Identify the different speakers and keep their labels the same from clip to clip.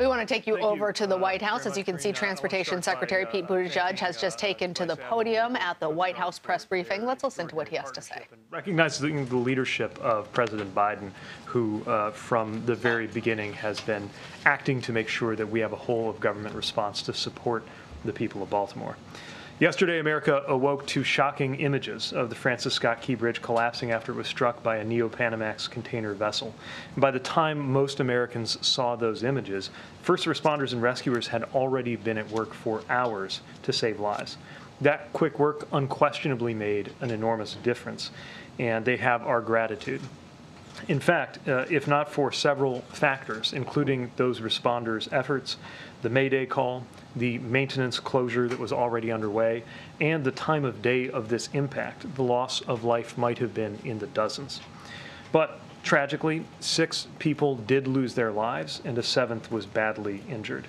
Speaker 1: We want to take you
Speaker 2: Thank
Speaker 1: over
Speaker 2: you,
Speaker 1: to the
Speaker 2: uh,
Speaker 1: White House. As you can see,
Speaker 2: will
Speaker 1: Transportation
Speaker 2: by,
Speaker 1: Secretary
Speaker 2: uh,
Speaker 1: Pete Buttigieg has just
Speaker 2: uh,
Speaker 1: taken to the podium at the White House press briefing. Let's listen to what he has to say.
Speaker 2: Recognizing the leadership of President Biden, who uh, from the very beginning has been acting to make sure that we have a whole of government response to support the people of Baltimore. Yesterday, America awoke to shocking images of the Francis Scott Key Bridge collapsing after it was struck by a Neo-Panamax container vessel. And by the time most Americans saw those images, first responders and rescuers had already been at work for hours to save lives. That quick work unquestionably made an enormous difference, and they have our gratitude. In fact, uh, if not for several factors, including those responders' efforts, the Mayday call, the maintenance closure that was already underway, and the time of day of this impact, the loss of life might have been in the dozens. But tragically, six people did lose their lives, and a seventh was badly injured.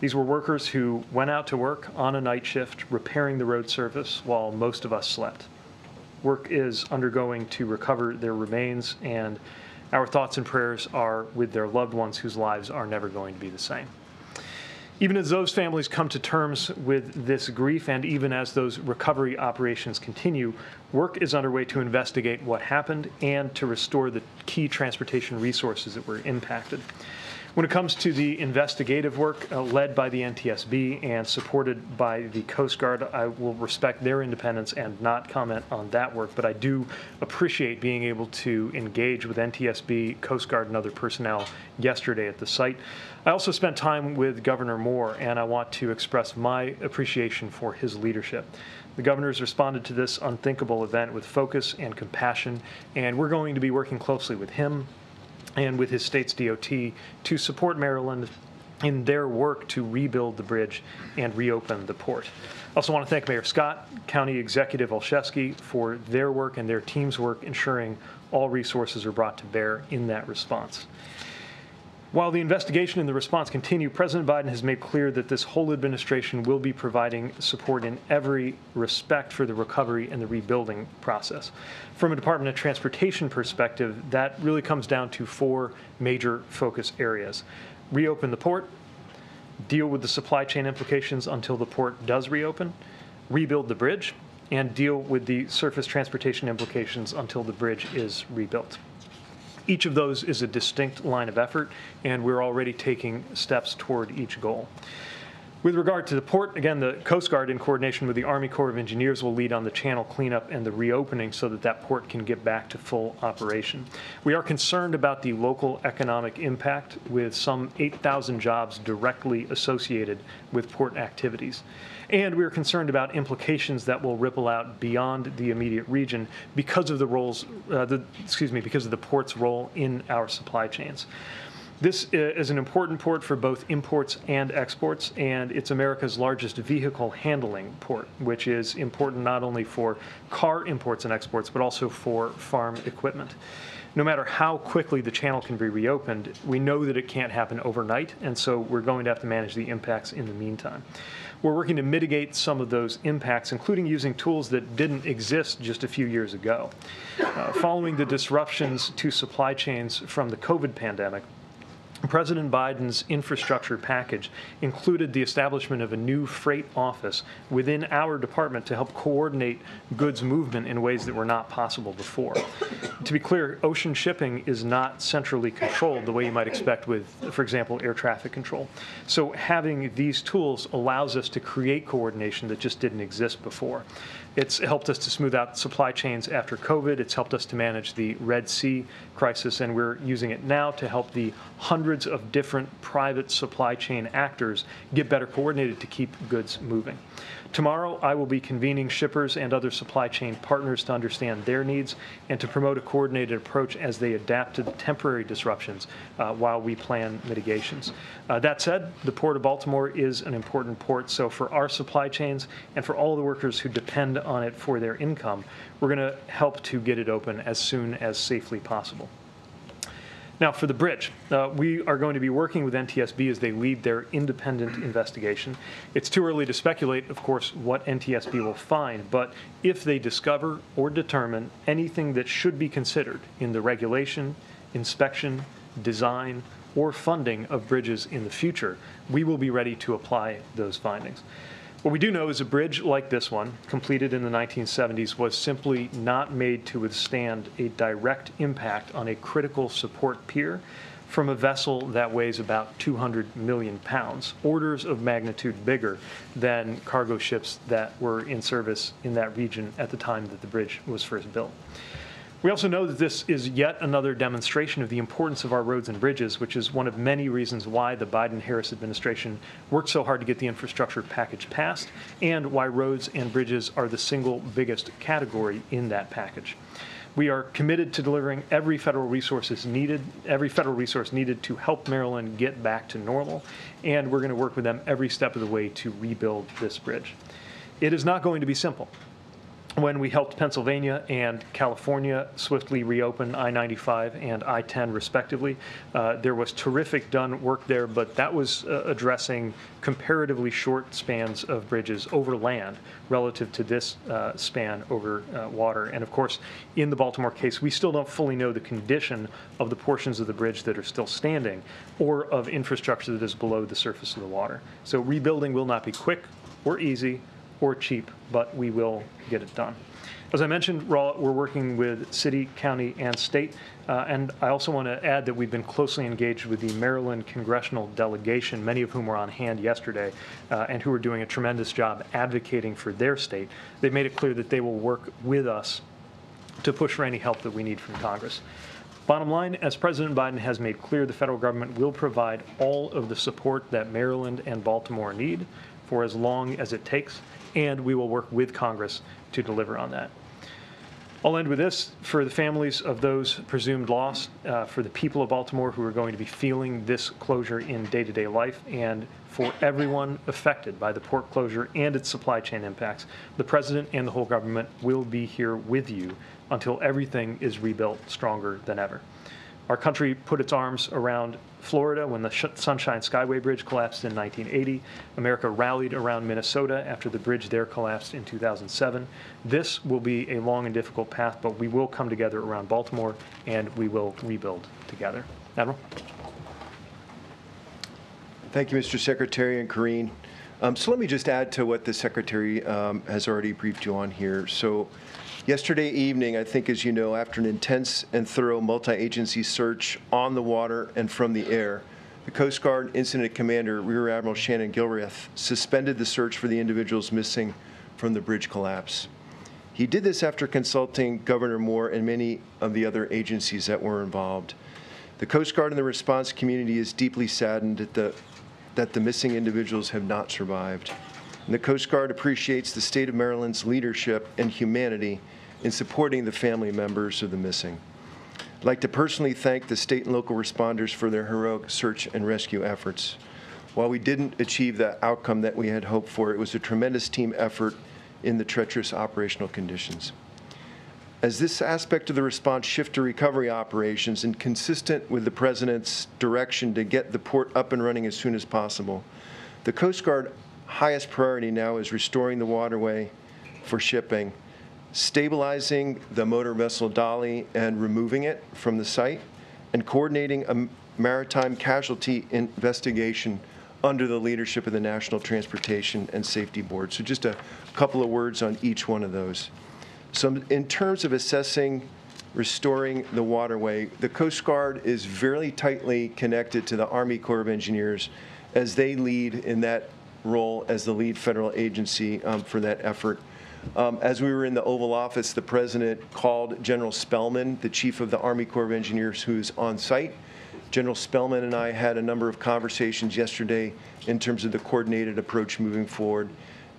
Speaker 2: These were workers who went out to work on a night shift, repairing the road surface while most of us slept work is undergoing to recover their remains, and our thoughts and prayers are with their loved ones whose lives are never going to be the same. Even as those families come to terms with this grief, and even as those recovery operations continue, work is underway to investigate what happened and to restore the key transportation resources that were impacted. When it comes to the investigative work uh, led by the NTSB and supported by the Coast Guard, I will respect their independence and not comment on that work, but I do appreciate being able to engage with NTSB, Coast Guard, and other personnel yesterday at the site. I also spent time with Governor Moore, and I want to express my appreciation for his leadership. The governor's responded to this unthinkable event with focus and compassion, and we're going to be working closely with him, and with his state's DOT to support Maryland in their work to rebuild the bridge and reopen the port. I also want to thank Mayor Scott, County Executive Olszewski for their work and their team's work ensuring all resources are brought to bear in that response. While the investigation and the response continue, President Biden has made clear that this whole administration will be providing support in every respect for the recovery and the rebuilding process. From a Department of Transportation perspective, that really comes down to four major focus areas. Reopen the port, deal with the supply chain implications until the port does reopen, rebuild the bridge, and deal with the surface transportation implications until the bridge is rebuilt. Each of those is a distinct line of effort, and we're already taking steps toward each goal. With regard to the port, again, the Coast Guard, in coordination with the Army Corps of Engineers, will lead on the channel cleanup and the reopening so that that port can get back to full operation. We are concerned about the local economic impact with some 8,000 jobs directly associated with port activities. And we are concerned about implications that will ripple out beyond the immediate region because of the roles, uh, the, excuse me, because of the port's role in our supply chains. This is an important port for both imports and exports, and it's America's largest vehicle handling port, which is important not only for car imports and exports, but also for farm equipment. No matter how quickly the channel can be reopened, we know that it can't happen overnight, and so we're going to have to manage the impacts in the meantime. We're working to mitigate some of those impacts, including using tools that didn't exist just a few years ago. Uh, following the disruptions to supply chains from the COVID pandemic, President Biden's infrastructure package included the establishment of a new freight office within our department to help coordinate goods movement in ways that were not possible before. to be clear, ocean shipping is not centrally controlled the way you might expect with, for example, air traffic control. So having these tools allows us to create coordination that just didn't exist before. It's helped us to smooth out supply chains after COVID. It's helped us to manage the Red Sea crisis, and we're using it now to help the hundreds of different private supply chain actors get better coordinated to keep goods moving. Tomorrow, I will be convening shippers and other supply chain partners to understand their needs and to promote a coordinated approach as they adapt to the temporary disruptions uh, while we plan mitigations. Uh, that said, the Port of Baltimore is an important port, so for our supply chains and for all the workers who depend on it for their income, we're going to help to get it open as soon as safely possible. Now, for the bridge, uh, we are going to be working with NTSB as they lead their independent investigation. It's too early to speculate, of course, what NTSB will find, but if they discover or determine anything that should be considered in the regulation, inspection, design, or funding of bridges in the future, we will be ready to apply those findings. What we do know is a bridge like this one, completed in the 1970s, was simply not made to withstand a direct impact on a critical support pier from a vessel that weighs about 200 million pounds, orders of magnitude bigger than cargo ships that were in service in that region at the time that the bridge was first built. We also know that this is yet another demonstration of the importance of our roads and bridges, which is one of many reasons why the Biden Harris administration worked so hard to get the infrastructure package passed, and why roads and bridges are the single biggest category in that package. We are committed to delivering every federal resources needed, every federal resource needed to help Maryland get back to normal, and we're going to work with them every step of the way to rebuild this bridge. It is not going to be simple when we helped Pennsylvania and California swiftly reopen I-95 and I-10 respectively. Uh, there was terrific done work there, but that was uh, addressing comparatively short spans of bridges over land relative to this uh, span over uh, water. And of course, in the Baltimore case, we still don't fully know the condition of the portions of the bridge that are still standing or of infrastructure that is below the surface of the water. So rebuilding will not be quick or easy or cheap, but we will get it done. As I mentioned, we're we're working with city, county, and state. Uh, and I also want to add that we've been closely engaged with the Maryland congressional delegation, many of whom were on hand yesterday, uh, and who are doing a tremendous job advocating for their state. They've made it clear that they will work with us to push for any help that we need from Congress. Bottom line, as President Biden has made clear, the federal government will provide all of the support that Maryland and Baltimore need for as long as it takes and we will work with Congress to deliver on that. I'll end with this. For the families of those presumed lost, uh, for the people of Baltimore who are going to be feeling this closure in day to day life, and for everyone affected by the port closure and its supply chain impacts, the President and the whole government will be here with you until everything is rebuilt stronger than ever. Our country put its arms around Florida when the Sunshine Skyway Bridge collapsed in 1980. America rallied around Minnesota after the bridge there collapsed in 2007. This will be a long and difficult path, but we will come together around Baltimore and we will rebuild together. Admiral?
Speaker 3: Thank you, Mr. Secretary and Karine. Um, so let me just add to what the Secretary um, has already briefed you on here. So Yesterday evening, I think as you know, after an intense and thorough multi-agency search on the water and from the air, the Coast Guard Incident Commander, Rear Admiral Shannon Gilreath, suspended the search for the individuals missing from the bridge collapse. He did this after consulting Governor Moore and many of the other agencies that were involved. The Coast Guard and the response community is deeply saddened at the, that the missing individuals have not survived. And the Coast Guard appreciates the state of Maryland's leadership and humanity in supporting the family members of the missing. I'd like to personally thank the state and local responders for their heroic search and rescue efforts. While we didn't achieve the outcome that we had hoped for, it was a tremendous team effort in the treacherous operational conditions. As this aspect of the response shift to recovery operations and consistent with the President's direction to get the port up and running as soon as possible, the Coast Guard highest priority now is restoring the waterway for shipping stabilizing the motor vessel Dali and removing it from the site, and coordinating a maritime casualty investigation under the leadership of the National Transportation and Safety Board. So just a couple of words on each one of those. So in terms of assessing restoring the waterway, the Coast Guard is very tightly connected to the Army Corps of Engineers as they lead in that role as the lead federal agency um, for that effort. Um, as we were in the Oval Office, the President called General Spellmon, the Chief of the Army Corps of Engineers, who's on site. General Spellmon and I had a number of conversations yesterday in terms of the coordinated approach moving forward,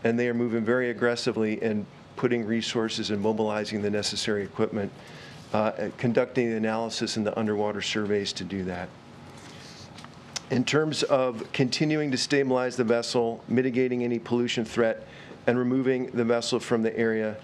Speaker 3: and they are moving very aggressively in putting resources and mobilizing the necessary equipment, uh, conducting the analysis and the underwater surveys to do that. In terms of continuing to stabilize the vessel, mitigating any pollution threat, and removing the vessel from the area.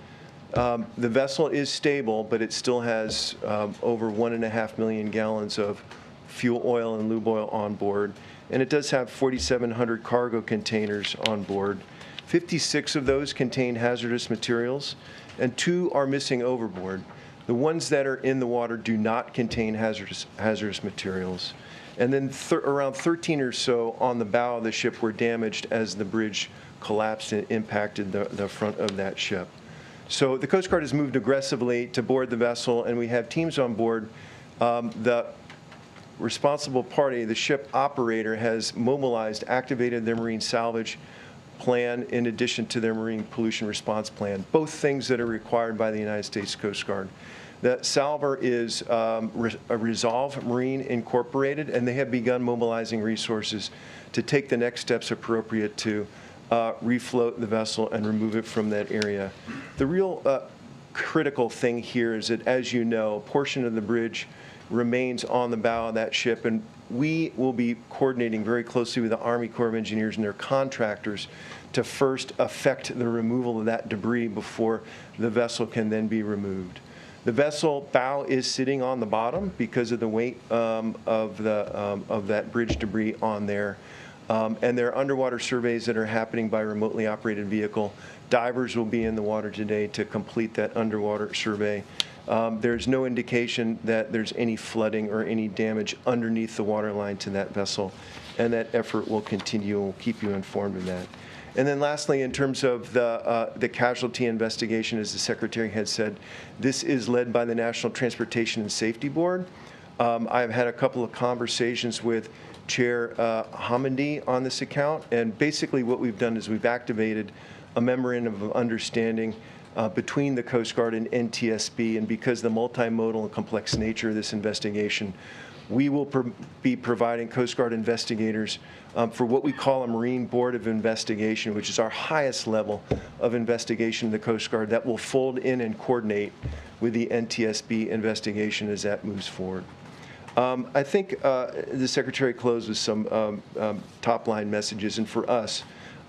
Speaker 3: Um, the vessel is stable, but it still has um, over one and a half million gallons of fuel oil and lube oil on board. And it does have 4,700 cargo containers on board. 56 of those contain hazardous materials, and two are missing overboard. The ones that are in the water do not contain hazardous, hazardous materials. And then around 13 or so on the bow of the ship were damaged as the bridge collapsed and impacted the, the front of that ship. So the Coast Guard has moved aggressively to board the vessel, and we have teams on board. Um, The responsible party, the ship operator, has mobilized, activated their marine salvage plan in addition to their marine pollution response plan, both things that are required by the United States Coast Guard. The salvor is um, Re- Resolve Marine Incorporated, and they have begun mobilizing resources to take the next steps appropriate to uh, refloat the vessel and remove it from that area. The real uh, critical thing here is that, as you know, a portion of the bridge remains on the bow of that ship, and we will be coordinating very closely with the Army Corps of Engineers and their contractors to first effect the removal of that debris before the vessel can then be removed. The vessel bow is sitting on the bottom because of the weight um, of the, um, of that bridge debris on there. Um, And there are underwater surveys that are happening by remotely operated vehicle. Divers will be in the water today to complete that underwater survey. Um, There's no indication that there's any flooding or any damage underneath the water line to that vessel, and that effort will continue. We'll keep you informed of that. And then lastly, in terms of the, uh, the casualty investigation, as the Secretary had said, this is led by the National Transportation and Safety Board. Um, I've had a couple of conversations with Chair uh, on this account, and basically what we've done is we've activated a memorandum of understanding uh, between the Coast Guard and NTSB, and because the multimodal and complex nature of this investigation, we will pro- be providing Coast Guard investigators um, for what we call a Marine Board of Investigation, which is our highest level of investigation in the Coast Guard that will fold in and coordinate with the NTSB investigation as that moves forward. Um, I think uh, the Secretary closed with some um, um, top-line messages, and for us,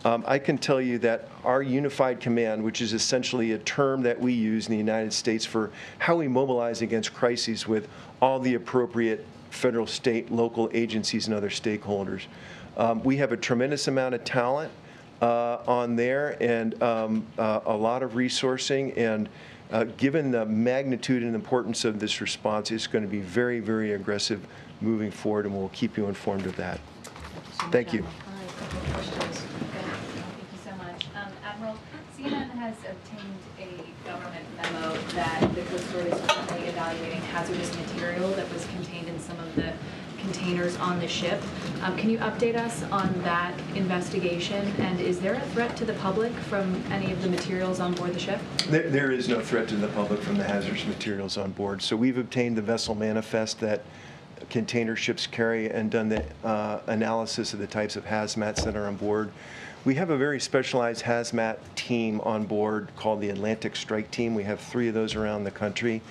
Speaker 3: um, I can tell you that our unified command, which is essentially a term that we use in the United States for how we mobilize against crises with all the appropriate federal, state, local agencies and other stakeholders. Um, We have a tremendous amount of talent uh, on there and um, uh, a lot of resourcing. And uh, given the magnitude and importance of this response, it's going to be very, very aggressive moving forward, and we'll keep you informed of that. Thank you.
Speaker 4: All right, couple questions. Okay, Thank you so much. Um, Admiral, CNN has obtained a government memo that the Coast Guard is currently evaluating hazardous material that was contained in some of the containers on the ship. Um, Can you update us on that investigation? And is there a threat to the public from any of the materials on board the ship?
Speaker 3: There, there is no threat to the public from the hazardous materials on board. So we've obtained the vessel manifest that container ships carry and done the uh, analysis of the types of hazmats that are on board. We have a very specialized hazmat team on board called the Atlantic Strike Team. We have three of those around the country.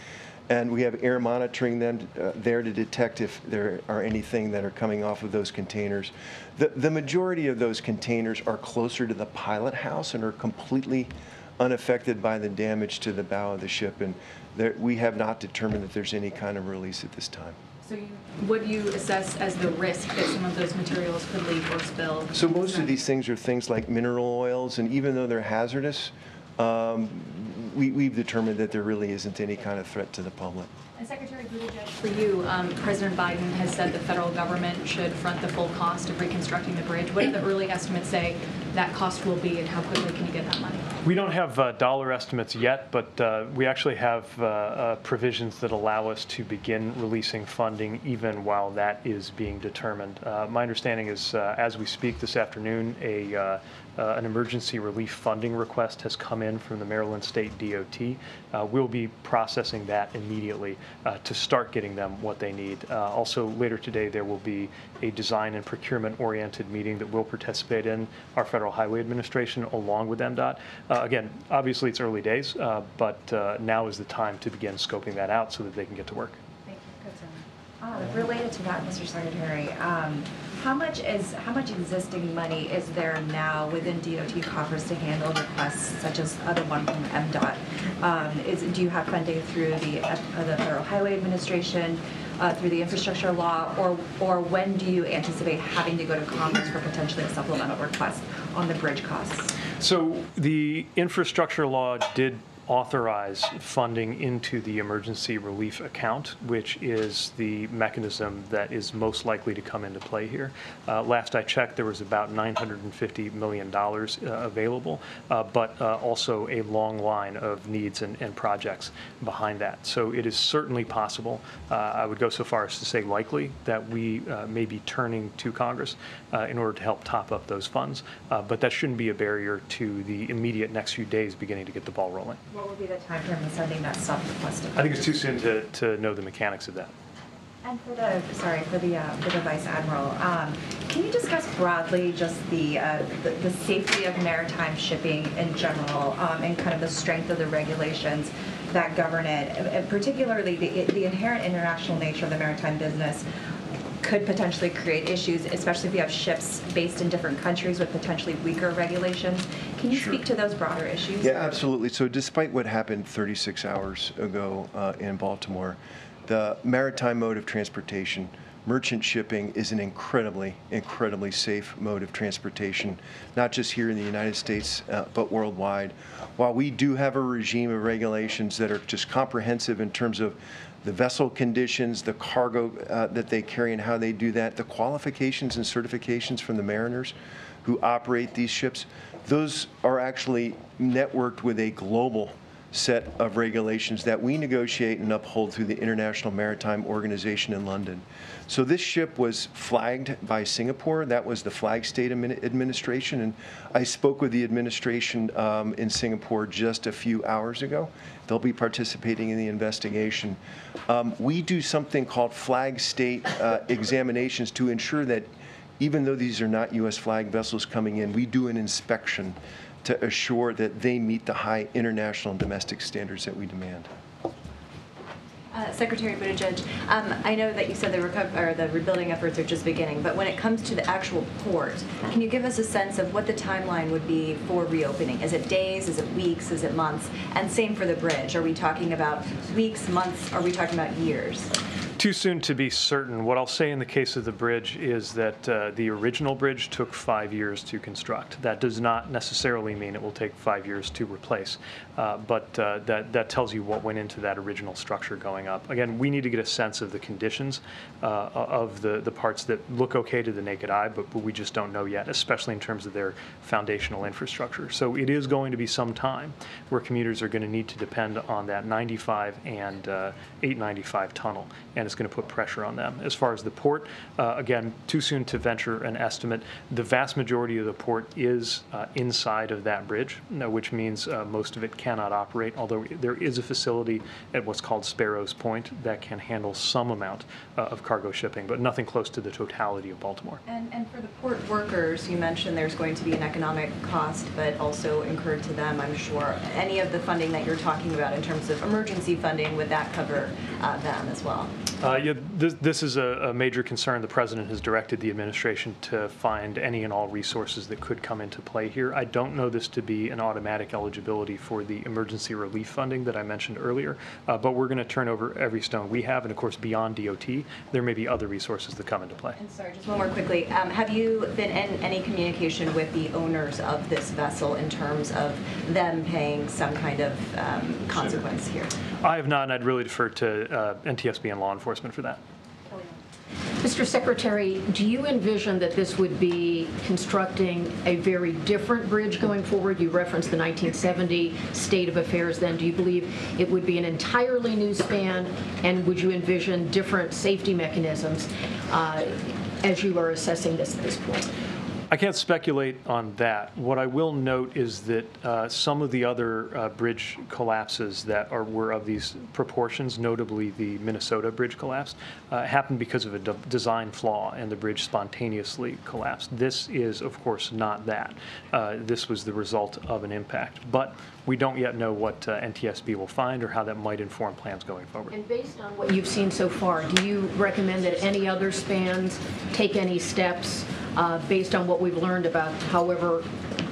Speaker 3: And we have air monitoring them uh, there to detect if there are anything that are coming off of those containers. The, the majority of those containers are closer to the pilot house and are completely unaffected by the damage to the bow of the ship. And there, we have not determined that there's any kind of release at this time.
Speaker 4: So you, what do you assess as the risk that some of those materials could leak or spill?
Speaker 3: So most of these things are things like mineral oils, and even though they're hazardous, um, we, we've determined that there really isn't any kind of threat to the public.
Speaker 4: And Secretary Buttigieg, for you, um, President Biden has said the federal government should front the full cost of reconstructing the bridge. What do the early estimates say that cost will be, and how quickly can you get that money?
Speaker 2: We don't have uh, dollar estimates yet, but uh, we actually have uh, uh, provisions that allow us to begin releasing funding even while that is being determined. Uh, My understanding is, uh, as we speak this afternoon, a, uh, an emergency relief funding request has come in from the Maryland State DOT. Uh, We'll be processing that immediately uh, to start getting them what they need. Uh, Also, later today, there will be a design and procurement-oriented meeting that we'll participate in, our Federal Highway Administration, along with MDOT. Uh, Again, obviously, it's early days, uh, but now is the time to begin scoping that out so that they can get to work.
Speaker 5: Uh, Related to that, Mr. Secretary, um, how much is, how much existing money is there now within DOT coffers to handle requests such as uh, the one from MDOT? Um, Is, do you have funding through the, uh, the Federal Highway Administration, uh, through the infrastructure law, or, or when do you anticipate having to go to Congress for potentially a supplemental request on the bridge costs?
Speaker 2: So the infrastructure law did authorize funding into the emergency relief account, which is the mechanism that is most likely to come into play here. Uh, Last I checked, there was about $950 million uh, available, uh, but uh, also a long line of needs and and projects behind that. So it is certainly possible, uh, I would go so far as to say likely, that we uh, may be turning to Congress in order to help top up those funds. But that shouldn't be a barrier to the immediate next few days beginning to get the ball rolling.
Speaker 5: What would be the timeframe of sending that sub request?
Speaker 2: I think it's too soon to, to know the mechanics of that.
Speaker 5: And for the, sorry, for the, uh, for the Vice Admiral, um, can you discuss broadly just the, uh, the the safety of maritime shipping in general um, and kind of the strength of the regulations that govern it? And particularly, the the inherent international nature of the maritime business could potentially create issues, especially if you have ships based in different countries with potentially weaker regulations. Can you
Speaker 3: Sure.
Speaker 5: speak to those broader issues?
Speaker 3: Yeah, absolutely. So despite what happened 36 hours ago uh, in Baltimore, the maritime mode of transportation, merchant shipping, is an incredibly, incredibly safe mode of transportation, not just here in the United States, uh, but worldwide. While we do have a regime of regulations that are just comprehensive in terms of the vessel conditions, the cargo uh, that they carry and how they do that, the qualifications and certifications from the mariners who operate these ships, those are actually networked with a global set of regulations that we negotiate and uphold through the International Maritime Organization in London. So this ship was flagged by Singapore. That was the flag state administration. And I spoke with the administration um, in Singapore just a few hours ago. They'll be participating in the investigation. Um, we do something called flag state uh, examinations to ensure that even though these are not U.S. flag vessels coming in, we do an inspection to assure that they meet the high international and domestic standards that we demand.
Speaker 6: Uh, Secretary Buttigieg, um, I know that you said the the rebuilding efforts are just beginning, but when it comes to the actual port, can you give us a sense of what the timeline would be for reopening? Is it days? Is it weeks? Is it months? And same for the bridge. Are we talking about weeks, months? Are we talking about years?
Speaker 2: Too soon to be certain. What I'll say in the case of the bridge is that uh, the original bridge took five years to construct. That does not necessarily mean it will take five years to replace, uh, but uh, that, that tells you what went into that original structure going up. Again, we need to get a sense of the conditions uh, of the, the parts that look okay to the naked eye, but, but we just don't know yet, especially in terms of their foundational infrastructure. So it is going to be some time where commuters are going to need to depend on that 95 and uh, 895 tunnel, and it's going to put pressure on them. As far as the port, uh, again, too soon to venture an estimate. The vast majority of the port is uh, inside of that bridge, which means uh, most of it cannot operate, although there is a facility at what's called Sparrows Point that can handle some amount uh, of cargo shipping, but nothing close to the totality of Baltimore.
Speaker 6: And, and for the port workers, you mentioned there's going to be an economic cost, but also incurred to them, I'm sure. Any of the funding that you're talking about in terms of emergency funding, would that cover uh, them as well?
Speaker 2: Uh, Yeah, this, this is a, a major concern. The president has directed the administration to find any and all resources that could come into play here. I don't know this to be an automatic eligibility for the emergency relief funding that I mentioned earlier, uh, but we're going to turn over every stone we have, and of course, beyond DOT, there may be other resources that come into play.
Speaker 6: And sorry, just one more quickly. Um, Have you been in any communication with the owners of this vessel in terms of them paying some kind of um, consequence here?
Speaker 2: I have not, and I'd really defer to uh, NTSB and law enforcement for that.
Speaker 7: Mr. Secretary, do you envision that this would be constructing a very different bridge going forward? You referenced the 1970 state of affairs then. Do you believe it would be an entirely new span? And would you envision different safety mechanisms uh, as you are assessing this at this point?
Speaker 2: I can't speculate on that. What I will note is that uh, some of the other uh, bridge collapses that are, were of these proportions, notably the Minnesota bridge collapse, uh, happened because of a de- design flaw and the bridge spontaneously collapsed. This is, of course, not that. Uh, this was the result of an impact. But we don't yet know what uh, NTSB will find or how that might inform plans going forward.
Speaker 7: And based on what you've seen so far, do you recommend that any other spans take any steps uh, based on what we've learned about however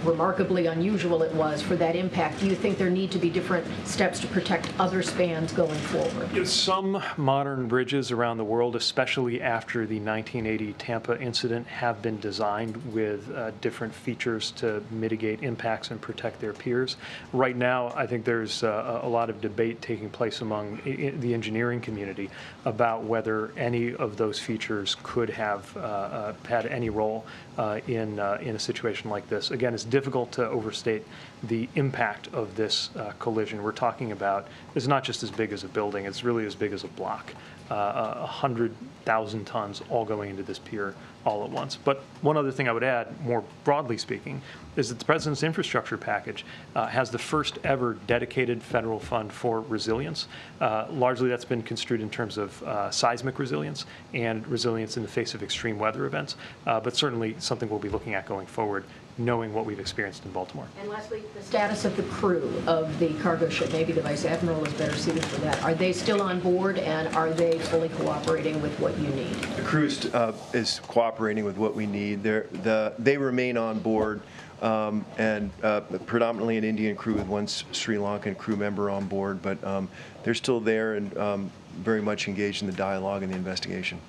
Speaker 7: remarkably unusual it was for that impact, do you think there need to be different steps to protect other spans going forward?
Speaker 2: Some modern bridges around the world, especially after the 1980 Tampa incident, have been designed with uh, different features to mitigate impacts and protect their piers. Right now, I think there's uh, a lot of debate taking place among the engineering community about whether any of those features could have uh, uh, had any role uh, in, uh, in a situation like this. Again, it's difficult to overstate the impact of this uh, collision. We're talking about, it's not just as big as a building, it's really as big as a block. Uh, A hundred thousand tons all going into this pier all at once. But one other thing I would add, more broadly speaking, is that the President's infrastructure package uh, has the first ever dedicated federal fund for resilience. Uh, Largely, that's been construed in terms of uh, seismic resilience and resilience in the face of extreme weather events, Uh, but certainly something we'll be looking at going forward, knowing what we've experienced in Baltimore.
Speaker 7: And lastly, the status of the crew of the cargo ship, maybe the Vice Admiral is better suited for that. Are they still on board, and are they fully cooperating with what you need?
Speaker 3: The crew is, uh, is cooperating with what we need. The, they remain on board, um, and uh, predominantly an Indian crew with one Sri Lankan crew member on board, but um, they're still there and um, very much engaged in the dialogue and the investigation.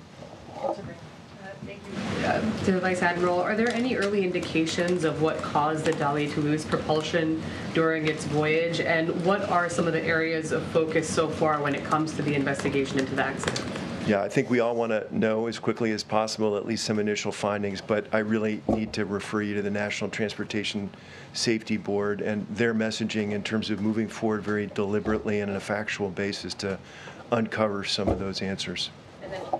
Speaker 8: Uh, To the Vice Admiral, are there any early indications of what caused the Dali to lose propulsion during its voyage? And what are some of the areas of focus so far when it comes to the investigation into the accident?
Speaker 3: Yeah, I think we all want to know as quickly as possible at least some initial findings, but I really need to refer you to the National Transportation Safety Board and their messaging in terms of moving forward very deliberately and on a factual basis to uncover some of those answers.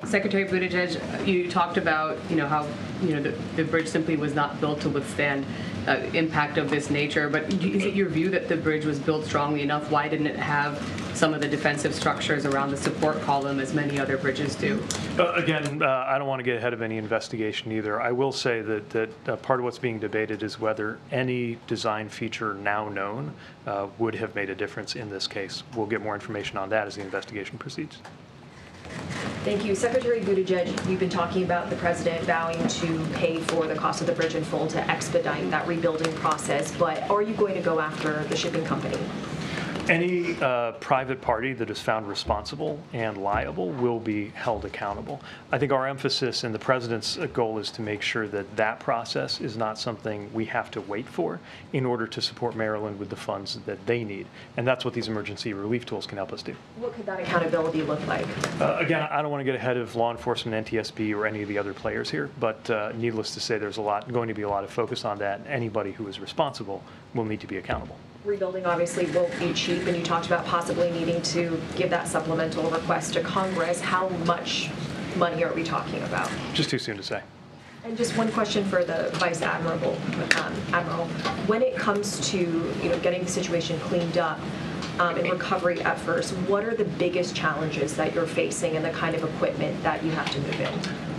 Speaker 8: Secretary Buttigieg, you talked about, you know, how, you know, the, the bridge simply was not built to withstand uh, impact of this nature, but is it your view that the bridge was built strongly enough? Why didn't it have some of the defensive structures around the support column as many other bridges do?
Speaker 2: Uh, Again, uh, I don't want to get ahead of any investigation either. I will say that, that uh, part of what's being debated is whether any design feature now known uh, would have made a difference in this case. We'll get more information on that as the investigation proceeds.
Speaker 5: Thank you. Secretary Buttigieg, you've been talking about the president vowing to pay for the cost of the bridge in full to expedite that rebuilding process, but are you going to go after the shipping company?
Speaker 2: Any uh, private party that is found responsible and liable will be held accountable. I think our emphasis and the president's uh, goal is to make sure that that process is not something we have to wait for in order to support Maryland with the funds that they need. And that's what these emergency relief tools can help us do.
Speaker 5: What could that accountability look like?
Speaker 2: Uh, Again, I don't want to get ahead of law enforcement, NTSB, or any of the other players here, but uh, needless to say, there's a lot, going to be a lot of focus on that. Anybody who is responsible will need to be accountable.
Speaker 5: Rebuilding obviously won't be cheap, and you talked about possibly needing to give that supplemental request to Congress. How much money are we talking about?
Speaker 2: Just too soon to say.
Speaker 5: And just one question for the Vice Admiral, um, Admiral. When it comes to, you know, getting the situation cleaned up um, and recovery efforts, what are the biggest challenges that you're facing and the kind of equipment that you have to move in?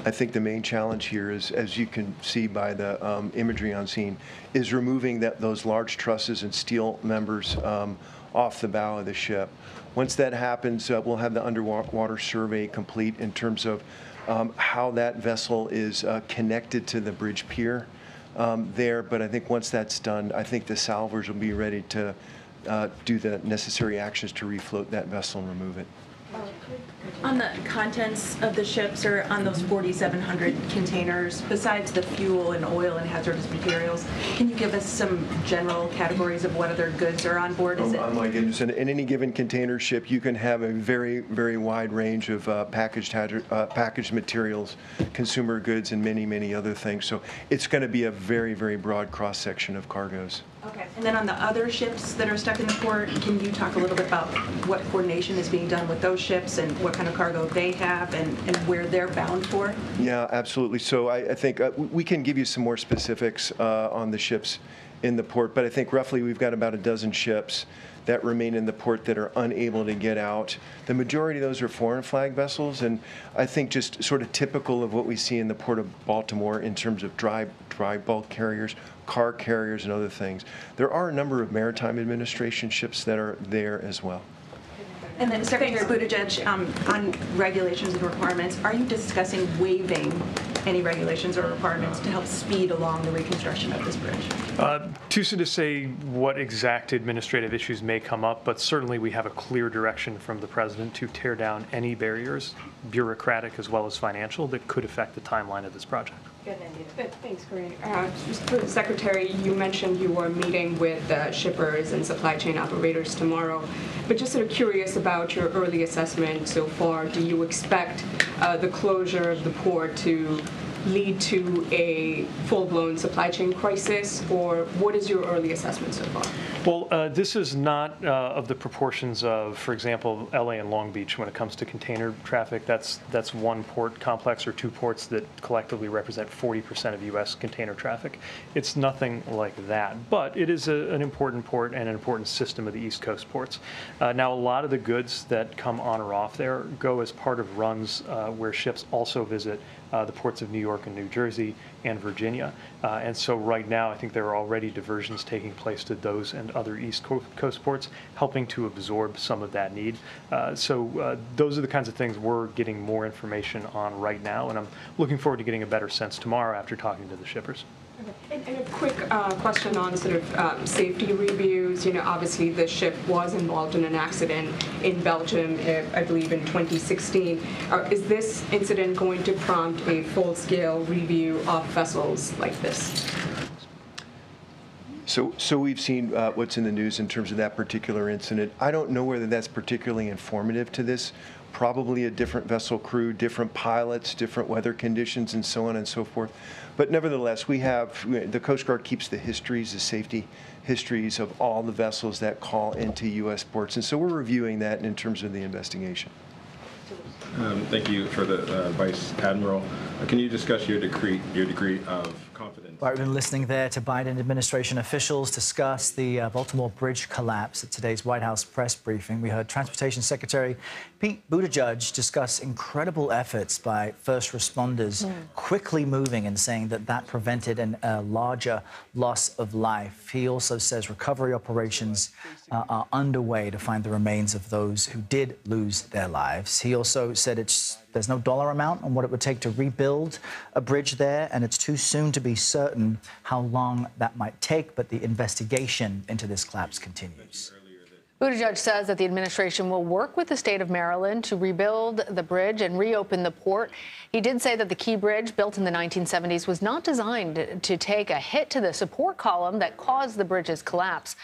Speaker 3: I think the main challenge here is, as you can see by the um, imagery on scene, is removing that, those large trusses and steel members um, off the bow of the ship. Once that happens, uh, we'll have the underwater survey complete in terms of um, how that vessel is uh, connected to the bridge pier um, there. But I think once that's done, I think the salvors will be ready to uh, do the necessary actions to refloat that vessel and remove it.
Speaker 9: On the contents of the ships or on those 4,700 containers, besides the fuel and oil and hazardous materials, can you give us some general categories of what other goods are on board? Is
Speaker 3: Oh, oh
Speaker 9: it
Speaker 3: my goodness, in, in any given container ship, you can have a very, very wide range of uh, packaged, uh, packaged materials, consumer goods, and many, many other things. So it's going to be a very, very broad cross-section of cargoes.
Speaker 9: Okay. And then on the other ships that are stuck in the port, can you talk a little bit about what coordination is being done with those ships and what kind of cargo they have and, and where they're bound for?
Speaker 3: Yeah, absolutely. So I, I think uh, we can give you some more specifics uh, on the ships in the port, but I think roughly we've got about a dozen ships that remain in the port that are unable to get out. The majority of those are foreign flag vessels, and I think just sort of typical of what we see in the port of Baltimore in terms of dry, dry bulk carriers, car carriers, and other things. There are a number of Maritime Administration ships that are there as well.
Speaker 9: And then Secretary Buttigieg, um, on regulations and requirements, are you discussing waiving any regulations or requirements to help speed along the reconstruction of this bridge?
Speaker 2: Uh, Too soon to say what exact administrative issues may come up, but certainly we have a clear direction from the president to tear down any barriers, bureaucratic as well as financial, that could affect the timeline of this project.
Speaker 10: Th- Thanks, Karine. Uh. Secretary, you mentioned you were meeting with uh, shippers and supply chain operators tomorrow, but just sort of curious about your early assessment so far. Do you expect uh, the closure of the port to lead to a full-blown supply chain crisis, or what is your early assessment so far?
Speaker 2: Well, uh, this is not uh, of the proportions of, for example, LA and Long Beach when it comes to container traffic. That's that's one port complex or two ports that collectively represent 40% of U.S. container traffic. It's nothing like that, but it is a, an important port and an important system of the East Coast ports. Uh, now, a lot of the goods that come on or off there go as part of runs uh, where ships also visit uh, the ports of New York and New Jersey and Virginia. Uh, and so right now, I think there are already diversions taking place to those and other East Coast ports, helping to absorb some of that need. Uh, so uh, those are the kinds of things we're getting more information on right now, and I'm looking forward to getting a better sense tomorrow after talking to the shippers.
Speaker 10: And, a quick uh, question on sort of um, safety reviews. You know, obviously the ship was involved in an accident in Belgium, uh, I believe in 2016. Uh, is this incident going to prompt a full-scale review of vessels like this?
Speaker 3: So, so we've seen uh, what's in the news in terms of that particular incident. I don't know whether that's particularly informative to this. Probably a different vessel crew, different pilots, different weather conditions, and so on and so forth. But nevertheless, we have the Coast Guard keeps the histories, the safety histories of all the vessels that call into U.S. ports, and so we're reviewing that in terms of the investigation.
Speaker 11: Um, Thank you for the uh, Vice Admiral. Uh, Can you discuss your degree, your degree of confidence?
Speaker 12: Right, we've been listening there to Biden administration officials discuss the uh, Baltimore Bridge collapse at today's White House press briefing. We heard Transportation Secretary Pete Buttigieg discuss incredible efforts by first responders quickly moving and saying that that prevented a larger loss of life. He also says recovery operations uh, are underway to find the remains of those who did lose their lives. He also said it's there's no dollar amount on what it would take to rebuild a bridge there, and it's too soon to be certain how long that might take, but the investigation into this collapse continues.
Speaker 1: Buttigieg says that the administration will work with the state of Maryland to rebuild the bridge and reopen the port. He did say that the Key Bridge, built in the 1970s, was not designed to take a hit to the support column that caused the bridge's collapse.